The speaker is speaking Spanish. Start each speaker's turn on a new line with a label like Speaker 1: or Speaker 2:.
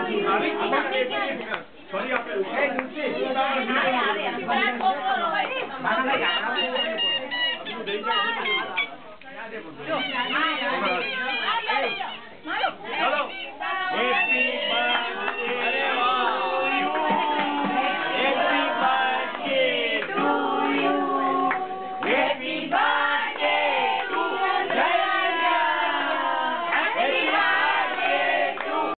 Speaker 1: Sorry,